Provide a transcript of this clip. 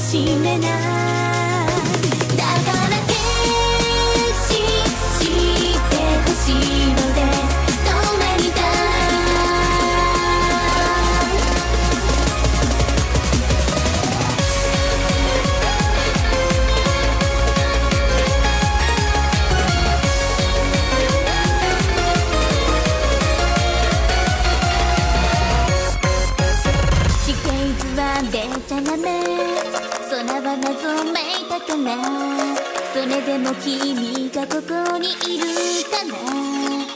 しめないでも君がここにいるかな